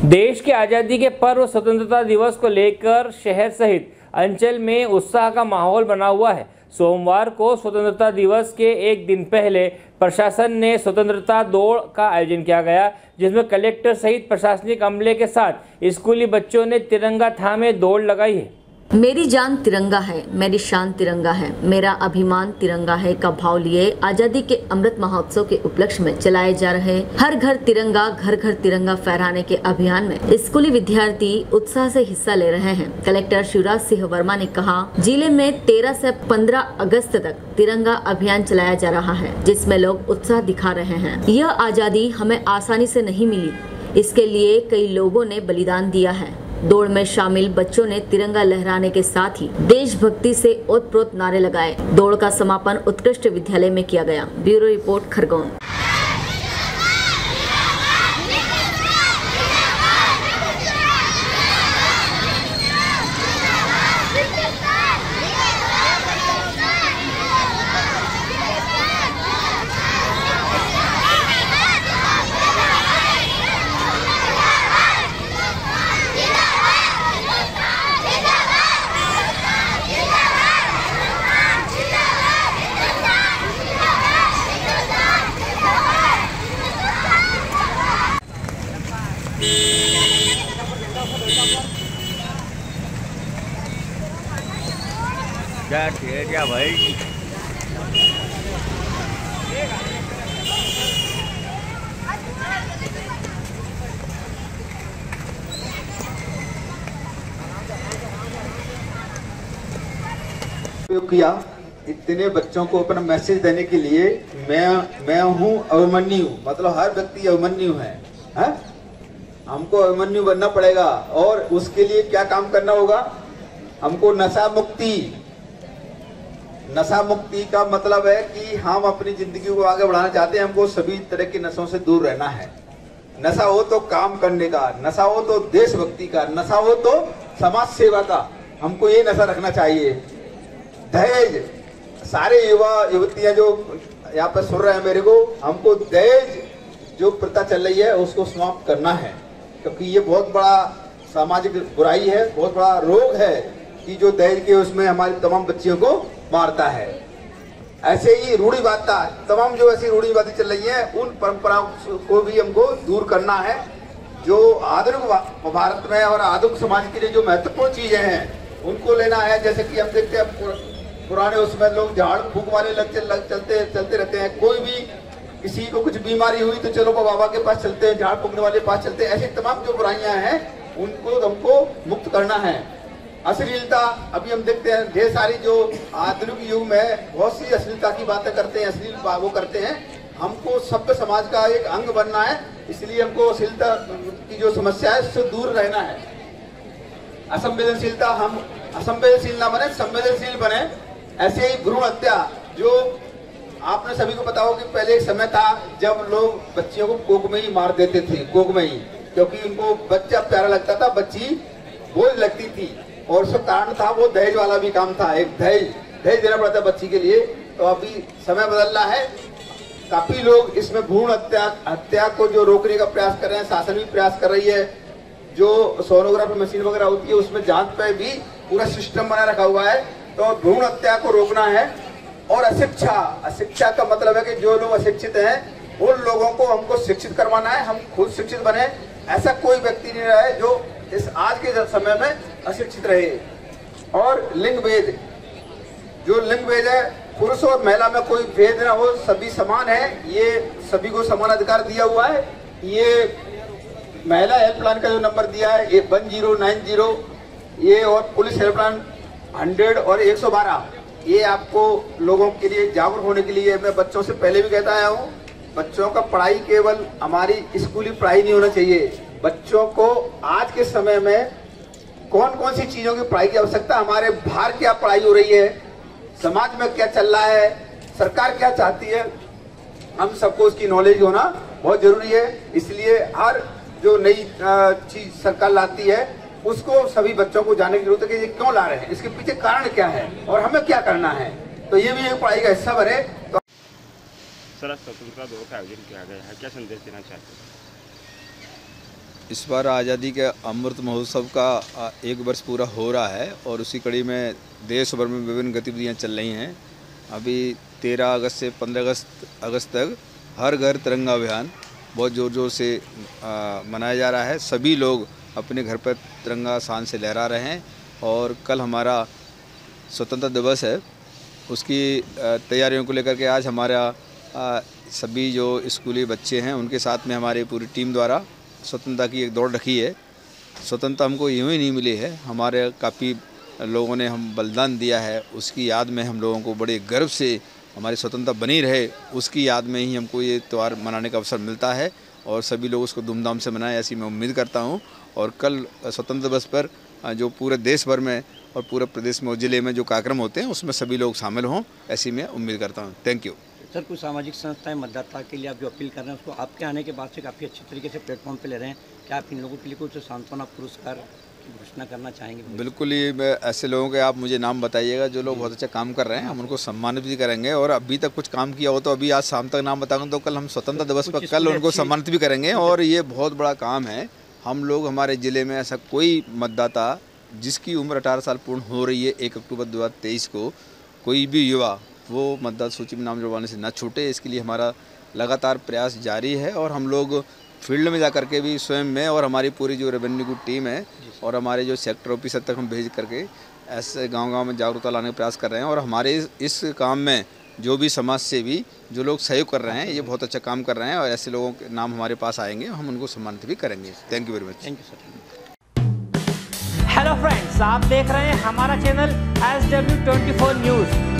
देश की आज़ादी के पर्व स्वतंत्रता दिवस को लेकर शहर सहित अंचल में उत्साह का माहौल बना हुआ है। सोमवार को स्वतंत्रता दिवस के एक दिन पहले प्रशासन ने स्वतंत्रता दौड़ का आयोजन किया गया, जिसमें कलेक्टर सहित प्रशासनिक अमले के साथ स्कूली बच्चों ने तिरंगा थामे दौड़ लगाई है। मेरी जान तिरंगा है, मेरी शान तिरंगा है, मेरा अभिमान तिरंगा है का भाव लिए आज़ादी के अमृत महोत्सव के उपलक्ष्य में चलाए जा रहे हर घर तिरंगा, घर घर तिरंगा फहराने के अभियान में स्कूली विद्यार्थी उत्साह से हिस्सा ले रहे हैं। कलेक्टर शिवराज सिंह वर्मा ने कहा, ज़िले में 13 से 15 अगस्त तक तिरंगा अभियान चलाया जा रहा है, जिसमें लोग उत्साह दिखा रहे हैं। यह आज़ादी हमें आसानी से नहीं मिली, इसके लिए कई लोगों ने बलिदान दिया है। दौड़ में शामिल बच्चों ने तिरंगा लहराने के साथ ही देशभक्ति से ओतप्रोत नारे लगाए। दौड़ का समापन उत्कृष्ट विद्यालय में किया गया। Bureau report Khargone. क्या है भाई किया। इतने बच्चों को अपना मैसेज देने के लिए मैं मैं हूँ अभिमन्यु। मतलब हर व्यक्ति अभिमन्यु है, है? हमको अभिमन्यु बनना पड़ेगा और उसके लिए क्या काम करना होगा? हमको नशा मुक्ति। नशा मुक्ति का मतलब है कि हम अपनी ज़िंदगी को आगे बढ़ाना चाहते हैं, हमको सभी तरह के नशों से दूर रहना है। नशा हो तो काम करने का, नशा हो तो देशभक्ति का, नशा हो तो समाज सेवा का, हमको ये नशा रखना चाहिए। दहेज, सारे युवा, युवतियाँ जो यहाँ पर सुन रहे हैं मेरे को, हमको दहेज जो प्रथा चल रही है, उसको समाप्त करना है। क्योंकि ये बहुत बड़ा सामाजिक बुराई है, बहुत बड़ा रोग है कि जो दहेज के उसमें हमारी तमाम बच्चियों को मारता है। ऐसे ही रूढ़ीवादिता तमाम जो ऐसी रूढ़ीवादी चल रही है उन परंपराओं को भी हमको दूर करना है जो आधुनिक भारत में और आधुनिक समाज के लिए जो महत्वपूर्ण चीज़ें हैं उनको लेना है। जैसे कि हम देखते हैं पुराने उसमें लोग झाड़ फूक वाले लग, चल, लग चलते चलते रहते हैं। कोई भी किसी को कुछ बीमारी हुई तो चलो बाबा के पास चलते हैं झाड़ फूकने वाले पास चलते हैं। ऐसी तमाम जो बुराइयाँ हैं उनको हमको मुक्त करना है। अश्लीलता, अभी हम देखते हैं, ढेर सारी जो आधुनिक युग में बहुत सी अश्लीलता की बातें करते हैं, अश्लील वो करते हैं। हमको सभ्य समाज का एक अंग बनना है, इसलिए हमको अश्लीलता की जो समस्या है, उससे दूर रहना है। असंवेदनशीलता, हम असंवेदनशील ना बने, संवेदनशील बने। ऐसे ही भ्रूण हत्या, जो आपने सभी को बताओ कि पहले एक समय था, जब लोग बच्चियों को कोक में ही मार देते थे कोक में ही, क्योंकि उनको बच्चा प्यारा लगता था, बच्ची बोझ लगती थी। और उसका कारण था, वो दहेज वाला भी काम था, एक दहेज दहेज देना पड़ता बच्ची के लिए। तो अभी समय बदल रहा है। काफ़ी लोग इसमें भ्रूण हत्या हत्या को जो रोकने का प्रयास कर रहे हैं, शासन भी प्रयास कर रही है। जो सोनोग्राफी मशीन वगैरह होती है, उसमें जाँच पे भी पूरा सिस्टम बना रखा हुआ है। तो भ्रूण हत्या को रोकना है और अशिक्षा अशिक्षा का मतलब है कि जो लोग अशिक्षित हैं, उन लोगों को हमको शिक्षित करवाना है, हम खुद शिक्षित बने। ऐसा कोई व्यक्ति नहीं रहे जो इस आज के समय में अशिक्षित रहे। और लिंग भेद, जो लिंग भेद है, पुरुष और महिला में कोई भेद ना हो, सभी समान है। ये सभी को समान अधिकार दिया हुआ है। ये महिला हेल्पलाइन का जो नंबर दिया है, ये वन ज़ीरो नाइन ज़ीरो, ये और पुलिस हेल्पलाइन हंड्रेड और एक सौ बारह। ये आपको लोगों के लिए जागरूक होने के लिए मैं बच्चों से पहले भी कहता आया हूँ, बच्चों का पढ़ाई केवल हमारी स्कूली पढ़ाई नहीं होना चाहिए। बच्चों को आज के समय में कौन कौन सी चीज़ों की पढ़ाई की आवश्यकता हमारे बाहर क्या पढ़ाई हो रही है? समाज में क्या चल रहा है? सरकार क्या चाहती है? हम सबको उसकी नॉलेज होना बहुत ज़रूरी है। इसलिए हर जो नई चीज़ सरकार लाती है, उसको सभी बच्चों को जानने की ज़रूरत है कि ये क्यों ला रहे हैं? इसके पीछे कारण क्या है? और हमें क्या करना है? तो ये भी एक पढ़ाई का हिस्सा बने तो सर स्वतंत्रता दौड़ का आयोजन किया गया है। क्या संदेश देना चाहते हैं? इस बार आज़ादी के अमृत महोत्सव का एक वर्ष पूरा हो रहा है और उसी कड़ी में देश भर में विभिन्न गतिविधियाँ चल रही हैं। अभी 13 अगस्त से 15 अगस्त अगस्त तक हर घर तिरंगा अभियान बहुत ज़ोर ज़ोर से मनाया जा रहा है। सभी लोग अपने घर पर तिरंगा शान से लहरा रहे हैं और कल हमारा स्वतंत्रता दिवस है। उसकी तैयारियों को लेकर के आज हमारा सभी जो स्कूली बच्चे हैं उनके साथ में हमारी पूरी टीम द्वारा स्वतंत्रता की एक दौड़ रखी है। स्वतंत्रता हमको यूँ ही नहीं मिली है। हमारे काफ़ी लोगों ने हम बलिदान दिया है। उसकी याद में हम लोगों को बड़े गर्व से हमारी स्वतंत्रता बनी रहे। उसकी याद में ही हमको ये त्यौहार मनाने का अवसर मिलता है और सभी लोग उसको धूमधाम से मनाएँ ऐसी मैं उम्मीद करता हूँ। और कल स्वतंत्र दिवस पर जो पूरे देश भर में और पूरे प्रदेश में और ज़िले में जो कार्यक्रम होते हैं, उसमें सभी लोग शामिल हों ऐसी मैं उम्मीद करता हूँ। थैंक यू सर कुछ सामाजिक संस्थाएँ मतदाता के लिए आप जो अपील कर रहे हैं उसको आपके आने के बाद से काफ़ी अच्छे तरीके से प्लेटफॉर्म पे ले रहे हैं। क्या आप इन लोगों के लिए कुछ सांत्वना पुरस्कार की घोषणा करना चाहेंगे? बिल्कुल ही ऐसे लोगों के आप मुझे नाम बताइएगा जो लोग बहुत अच्छा काम कर रहे हैं हम उनको सम्मानित भी करेंगे। और अभी तक कुछ काम किया हो तो अभी आज शाम तक नाम बताऊँगा तो कल हम स्वतंत्रता दिवस पर कल उनको सम्मानित भी करेंगे। और ये बहुत बड़ा काम है। हम लोग हमारे ज़िले में ऐसा कोई मतदाता जिसकी उम्र अठारह साल पूर्ण हो रही है एक अक्टूबर दो हज़ार तेईस को कोई भी युवा वो मतदाता सूची में नाम जुड़वाने से न छूटे इसके लिए हमारा लगातार प्रयास जारी है और हम लोग फ़ील्ड में जा करके भी स्वयं में और हमारी पूरी जो रेवेन्यू की टीम है और हमारे जो सेक्टर ऑफिसर तक हम भेज करके ऐसे गांव-गांव में जागरूकता लाने का प्रयास कर रहे हैं और हमारे इस काम में जो भी समाज से भी जो लोग सहयोग कर रहे हैं ये बहुत अच्छा काम कर रहे हैं और ऐसे लोगों के नाम हमारे पास आएँगे हम उनको सम्मानित भी करेंगे। Thank you very much thank you sir hello friends आप देख रहे हैं हमारा channel S W twenty four news